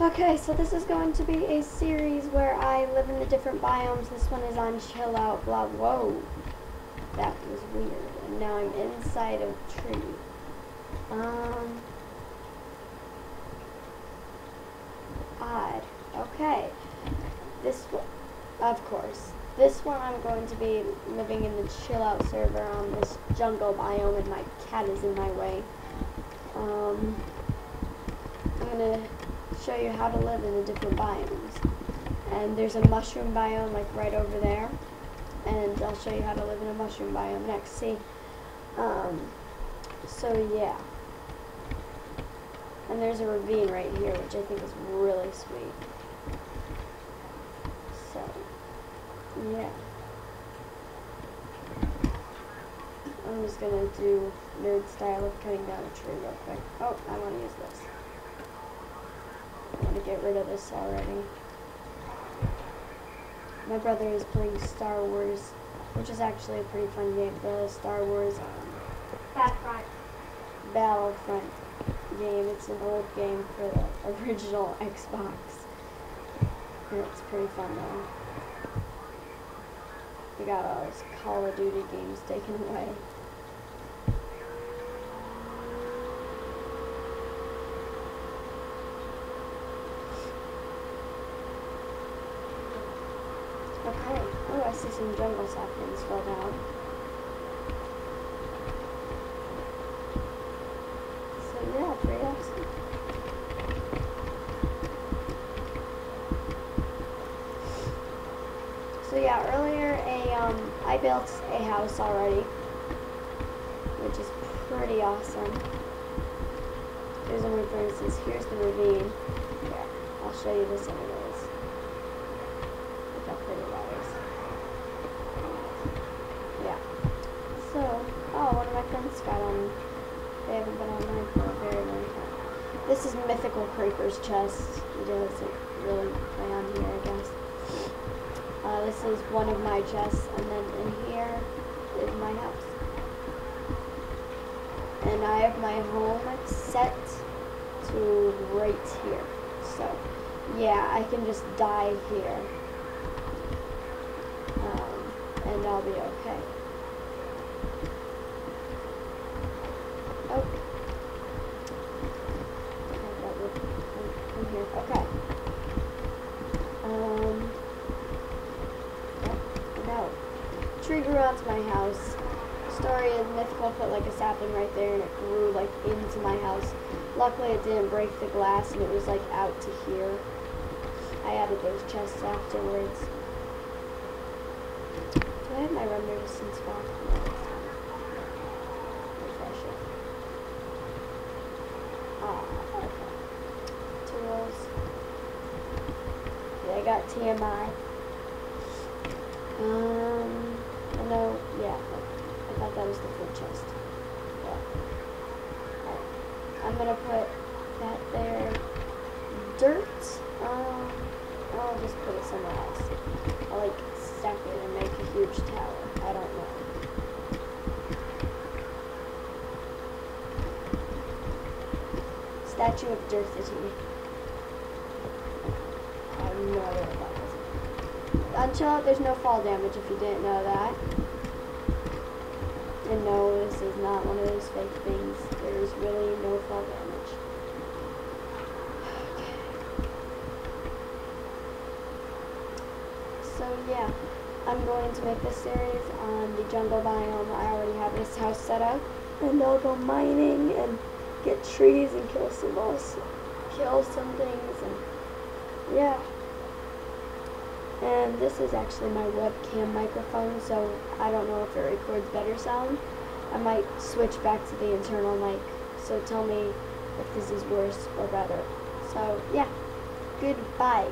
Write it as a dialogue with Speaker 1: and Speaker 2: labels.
Speaker 1: Okay, so this is going to be a series where I live in the different biomes. This one is on chill out, blah, whoa. That was weird. And now I'm inside of tree. Um, odd. Okay. This one, of course. This one I'm going to be living in the chill out server on this jungle biome and my cat is in my way. Um, I'm gonna show you how to live in the different biomes. And there's a mushroom biome like right over there. And I'll show you how to live in a mushroom biome next. See? Um, so yeah. And there's a ravine right here, which I think is really sweet. So, yeah. I'm just gonna do nerd style of cutting down a tree real quick. Oh, I wanna use this. Get rid of this already. My brother is playing Star Wars, which is actually a pretty fun game. The Star Wars um,
Speaker 2: Battlefront.
Speaker 1: Battlefront game. It's an old game for the original Xbox. And it's pretty fun though. We got all those Call of Duty games taken away. Okay. Oh, I see some jungle saplings fell down. So yeah, pretty awesome. So yeah, earlier a um I built a house already, which is pretty awesome. There's only for instance, here's the ravine. Yeah, I'll show you this anyways. Is. Yeah. So, oh, one of my friends got on. They haven't been online for a very long time. This is Mythical Creeper's chest. He doesn't really play on here, I guess. Uh, this is one of my chests, and then in here is my house. And I have my home set to right here. So, yeah, I can just die here. And I'll be okay. Oh. Come here. Okay. Um. oh, No. Tree grew onto my house. Story is mythical put like a sapling right there and it grew like into my house. Luckily it didn't break the glass and it was like out to here. I added those chests afterwards. I have my it's not. Refresh it. Ah, okay. Tools. Yeah, I got TMI. Um, oh no, yeah, I thought that was the food chest. Yeah. Alright. I'm gonna put that there. Dirt, um, I'll just put it somewhere else. I'll like stack it and make a huge tower. I don't know. Statue of Dirtity. I have no idea what that Chill Out, there's no fall damage if you didn't know that. And no, this is not one of those fake things. There's really no fall damage. Okay. So yeah, I'm going to make this series on the jungle biome. I already have this house set up. And I'll go mining and get trees and kill some moss, kill some things and yeah. And this is actually my webcam microphone, so I don't know if it records better sound. I might switch back to the internal mic, so tell me if this is worse or better. So, yeah, goodbye.